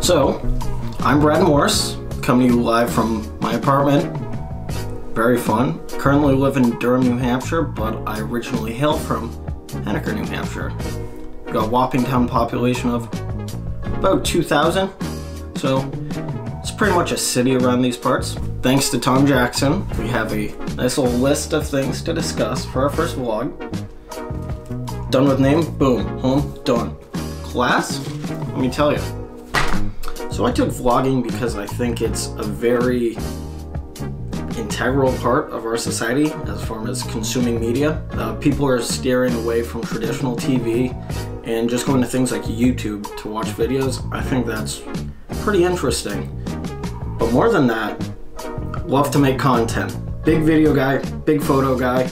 So, I'm Brad Morse, coming to you live from my apartment. Very fun. Currently live in Durham, New Hampshire, but I originally hail from Henniker, New Hampshire. Got a whopping town population of about 2,000, so it's pretty much a city around these parts. Thanks to Tom Jackson, we have a nice little list of things to discuss for our first vlog. Done with name, boom, home, done. Class, let me tell you. So I took vlogging because I think it's a very integral part of our society as far as consuming media. Uh, people are steering away from traditional TV and just going to things like YouTube to watch videos. I think that's pretty interesting. But more than that, love to make content. Big video guy, big photo guy.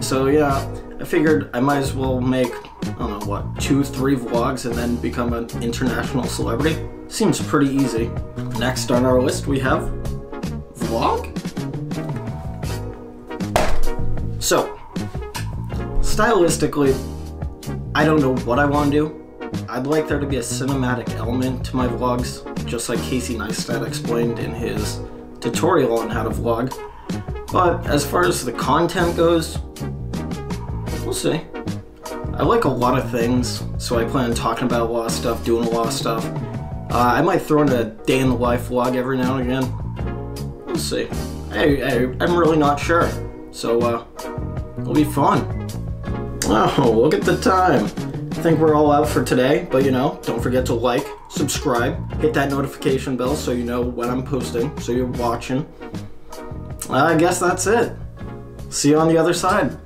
So yeah, I figured I might as well make, I don't know what, two, three vlogs and then become an international celebrity. Seems pretty easy. Next on our list we have vlog? So, stylistically, I don't know what I want to do. I'd like there to be a cinematic element to my vlogs, just like Casey Neistat explained in his tutorial on how to vlog. But as far as the content goes, we'll see. I like a lot of things, so I plan on talking about a lot of stuff, doing a lot of stuff. Uh, I might throw in a day in the life vlog every now and again. We'll see. I, I'm really not sure. So, uh, it'll be fun. Oh, look at the time. I think we're all out for today, but you know, don't forget to like, subscribe, hit that notification bell so you know when I'm posting, so you're watching. I guess that's it. See you on the other side.